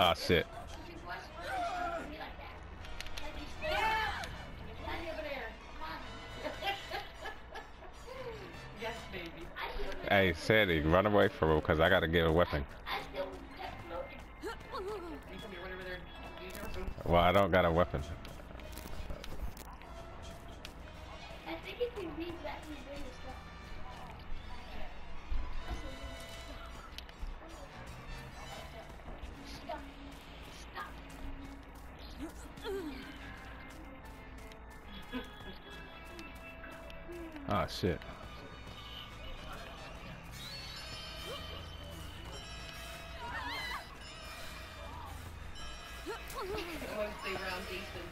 oh shit. Hey, Sandy, run away from him because I gotta get a weapon. Well, I don't got a weapon. I think leave that, we the stuff. Shit. I want to stay around Jason.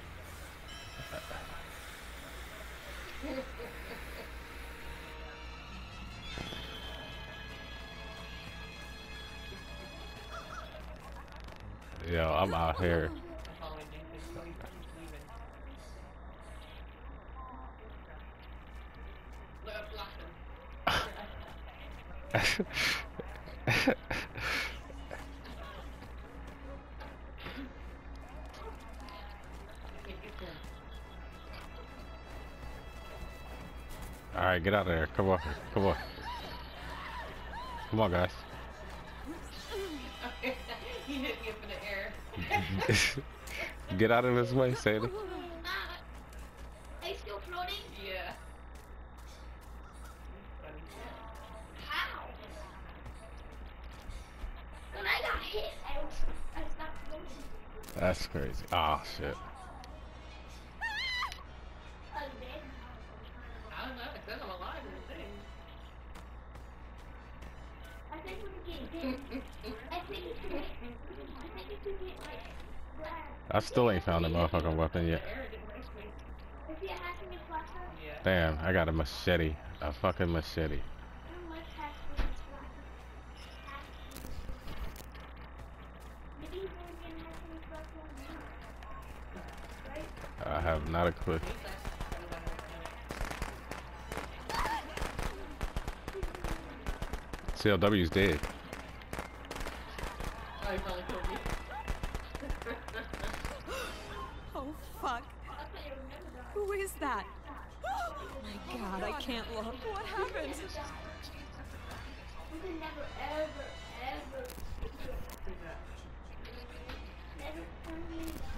Yo, I'm out here. I'm following Jason. So he's he's leaving. Look, I blocked him. Okay, get there. All right, get out of there. Come on, come on, come on, guys. he hit me up in the air. get out of this way, Sandy. Air didn't race me. If you have to get flashlight, Yeah. Damn, I got a machete. A fucking machete. I don't like hacks with this flashlight. Maybe he's only gonna have to get flashlight now. Right? I have not a clue. He's like, I don't. CLW's dead. Oh, he probably killed me. Oh, fuck. I thought you remember that. Who is that? Oh my god, I can't look. What happened? We can never, ever, ever, never turn me Who?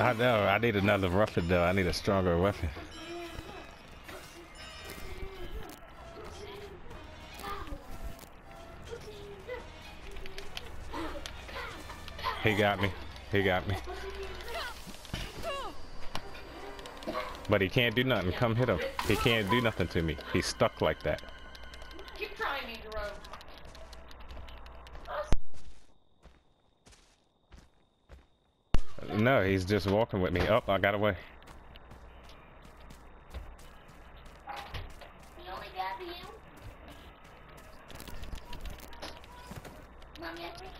I know. I need another weapon though. I need a stronger weapon. He got me. He got me. But he can't do nothing. Come hit him. He can't do nothing to me. He's stuck like that. Keep trying me, Jerome. No, he's just walking with me. Oh, I got away. He only got you. Mommy, I think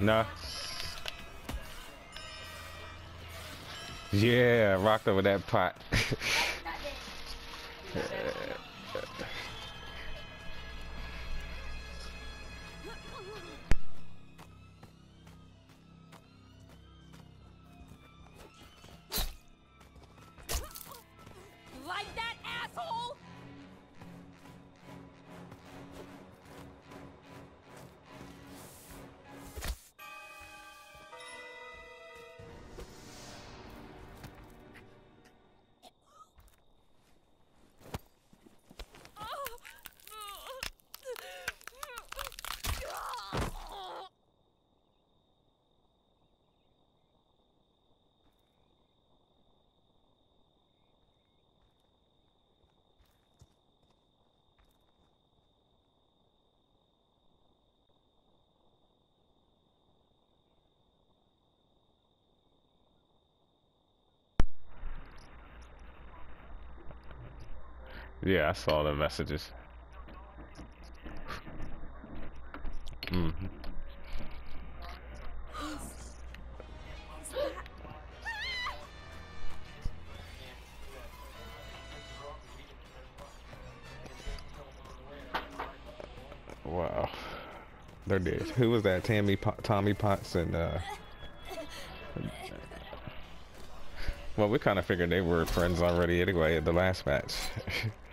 No. Yeah, rocked over that pot. yeah, I saw the messages. hmm Wow. They're dead. Who was that? Tammy, Tommy Potts, and uh. Well, we kind of figured they were friends already anyway at the last match.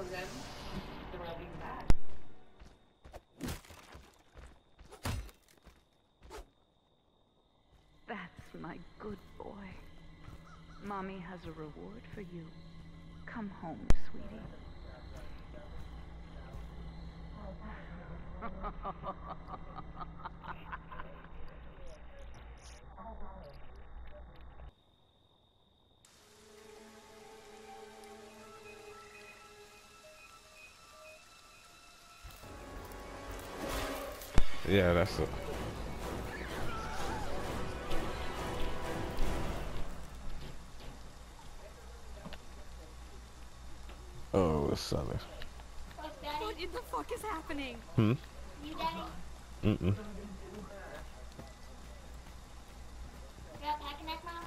of them? Then we're not being. That's my good boy. Mommy has a reward for you. Come home, sweetie. Yeah, that's it. Oh, it's Southern. Fuck, What in the fuck is happening? Hmm? You, Daddy. Mm-mm. You got packing that, Mom?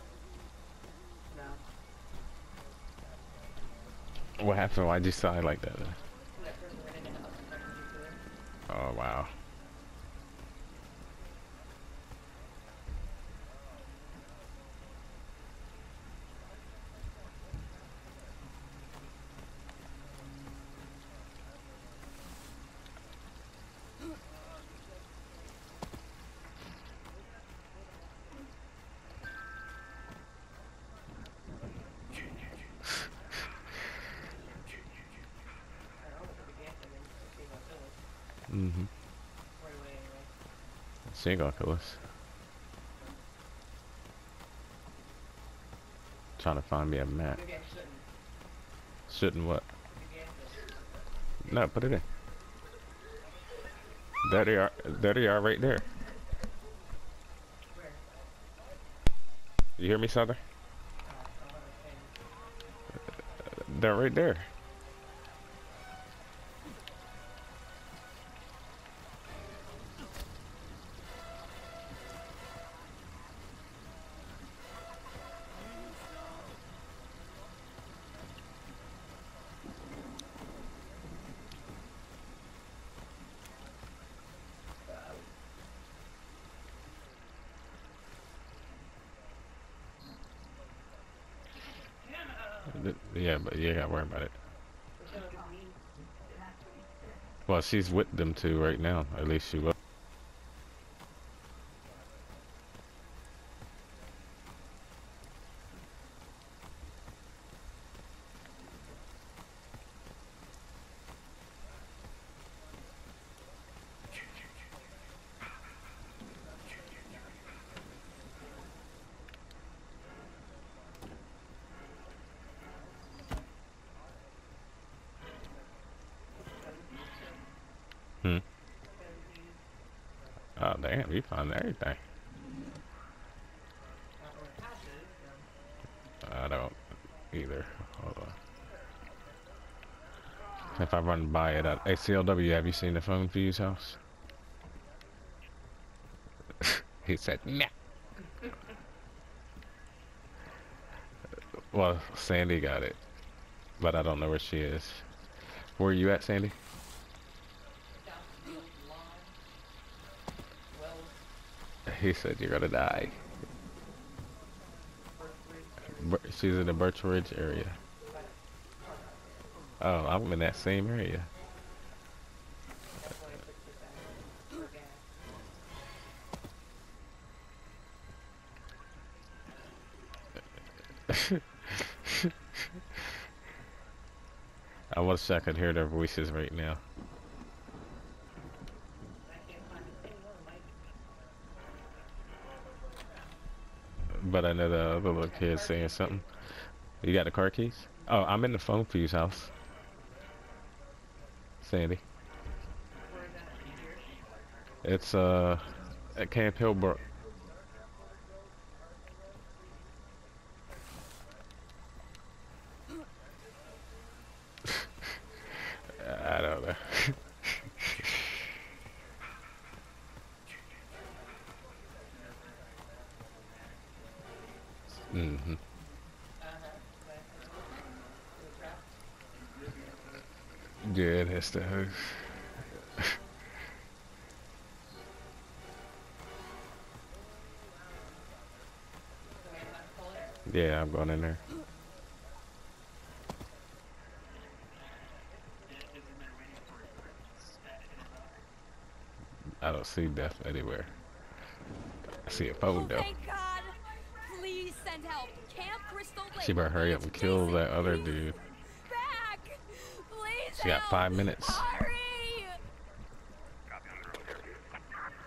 No. What happened? Why'd you sigh like that? Oh, person ran into us and started to do it. Oh, wow. Mm-hmm. Right away, anyway. She ain't gonna us. Trying to find me a map. Shouldn't. What? No, put it in. There they are. There they are, right there. You hear me, Southern? They're right there. Yeah, but you gotta worry about it. Well, she's with them two right now. At least she was. Hmm. Oh damn, you found everything. I don't either. Hold on. If I run by it at ACLW, have you seen the phone for fuse house? he said, nah. well, Sandy got it, but I don't know where she is. Where are you at, Sandy? He said you're gonna die. She's in the Birch Ridge area. Oh, I'm in that same area. I wish I could hear their voices right now. I can't find a thing on my But I know the other little kid's saying something. You got the car keys? Oh, I'm in the phone fuse house. Sandy. It's uh at Camp Hillbrook. I don't know. hmm Uh-huh. Right. The trap. Yeah, that's the house. The man not call it. Yeah, I'm going in there. I don't see death anywhere. I see a phone Oh, though. God! Please send help. Camp Crystal Lake. She better hurry up and kill that other dude. Back! Got five minutes.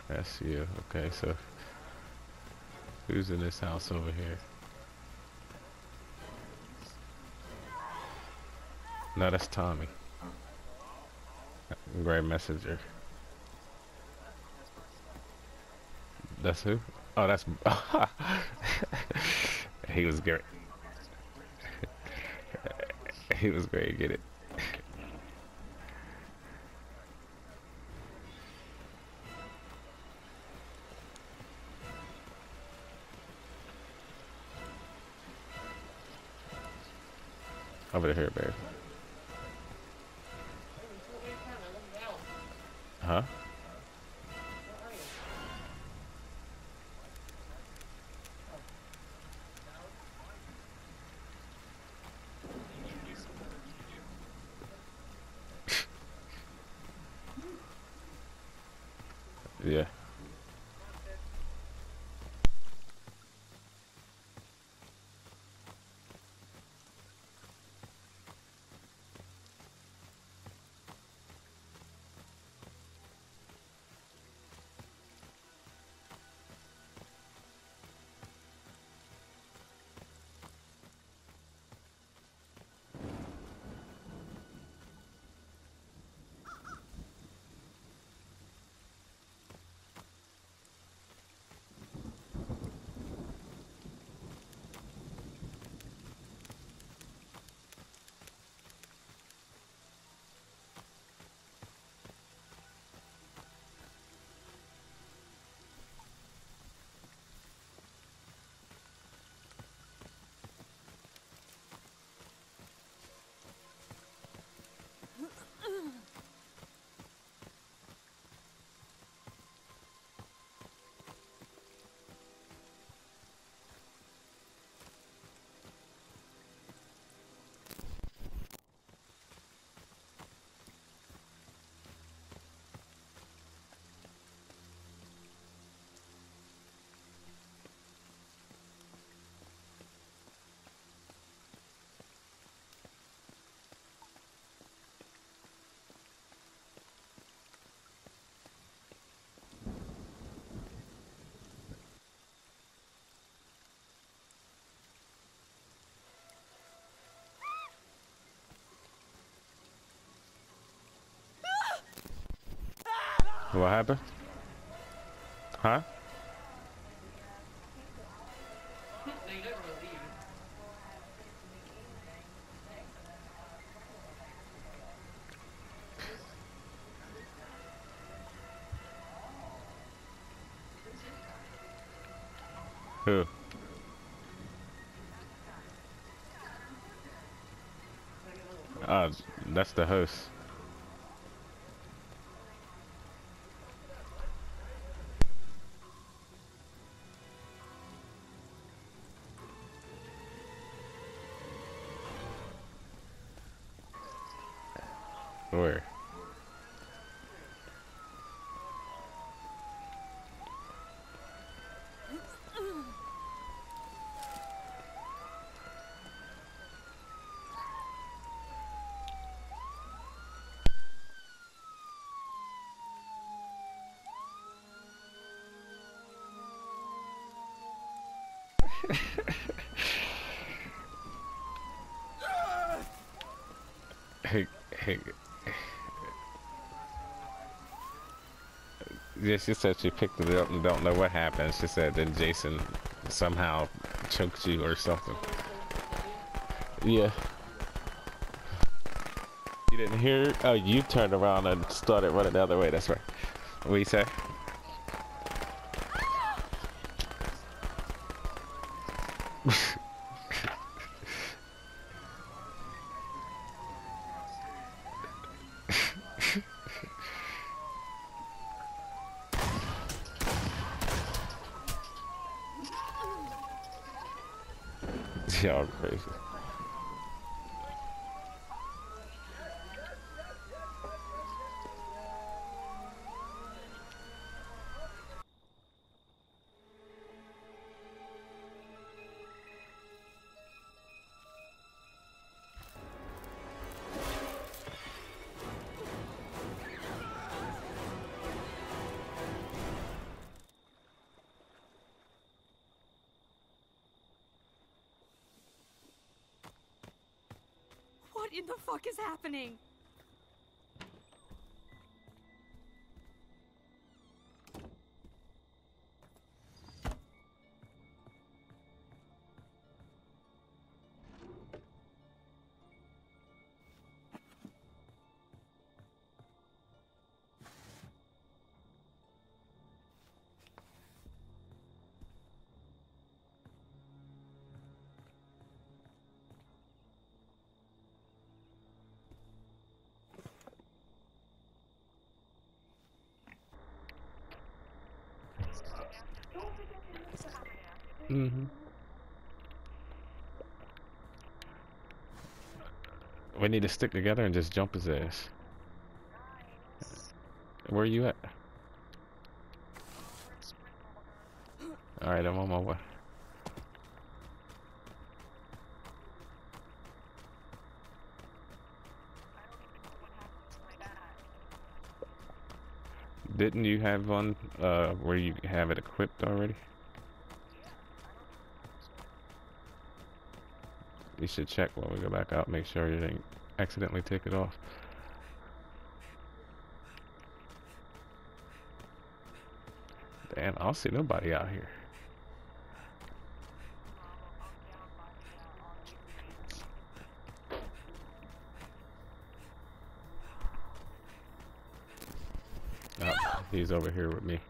That's you. Okay, so who's in this house over here? No, that's Tommy. Great messenger. That's who? Oh, that's. he was great. he was great. Get it? Over here, babe. Hey, What happened? Huh? Who? Uh, that's the host. Where? Hey, hey. Yeah, she said she picked it up and don't know what happened. She said then Jason somehow choked you or something. Yeah. You didn't hear? Oh, you turned around and started running the other way. That's right. What you say? Y'all crazy. What in the fuck is happening? Mm-hmm. We need to stick together and just jump his ass. Where are you at? Alright, I'm on my way. Didn't you have one uh, where you have it equipped already? You should check when we go back out, make sure you didn't accidentally take it off. Damn, I don't see nobody out here. Oh, he's over here with me.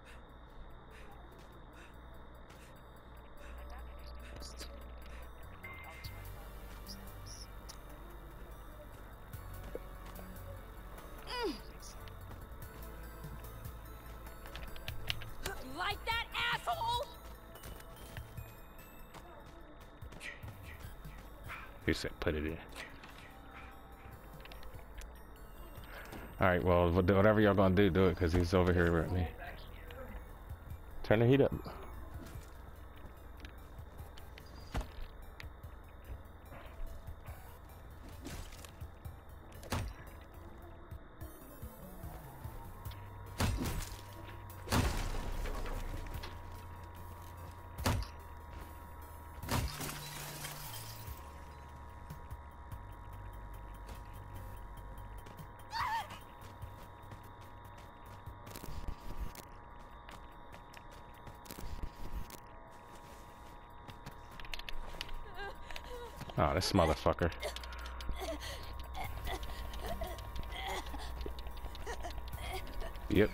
Put it in. Alright, well, whatever y'all gonna do, do it, because he's over here with me. Turn the heat up. Oh, this motherfucker. Yep.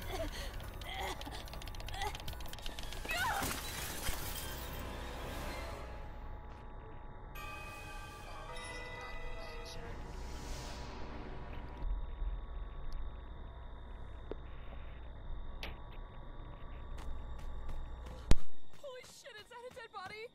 Holy shit, is that a dead body?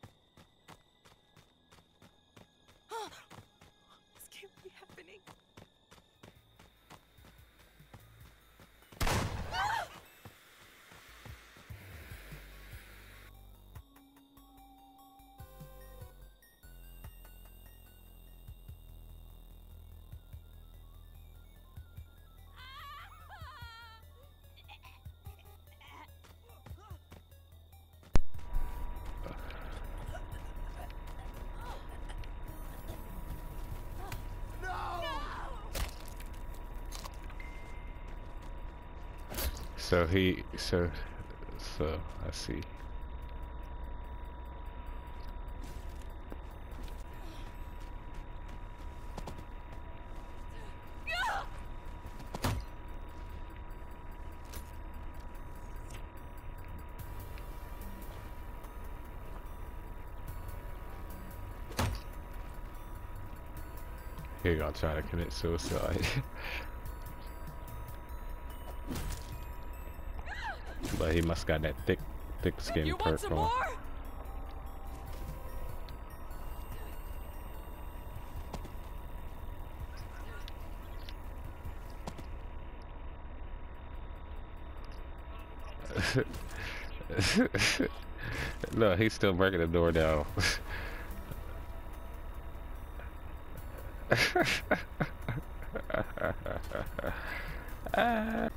So he, so, so, I see. He gonna try to commit suicide. he must got that thick, thick skin you perk on. no, he's still breaking the door down.